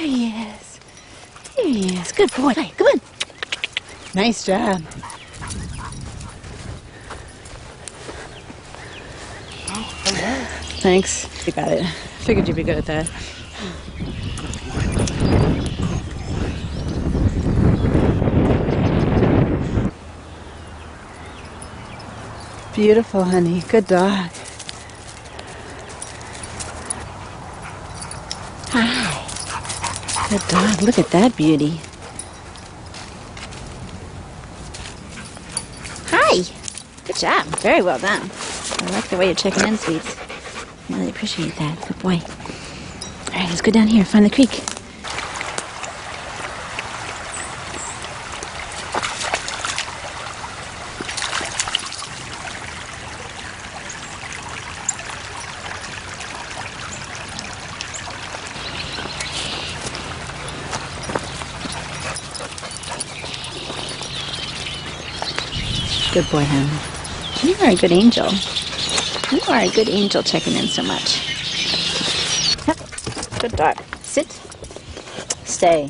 There he is. There he is. Good boy. Hey, come on. Nice job. Thanks. You got it. Figured you'd be good at that. Beautiful, honey. Good dog. Hi. Good dog. Look at that beauty. Hi. Good job. Very well done. I like the way you're checking in, sweets. I really appreciate that. Good boy. All right, let's go down here, find the creek. Good boy, honey. You are a good angel. You are a good angel checking in so much. Good dog. Sit. Stay.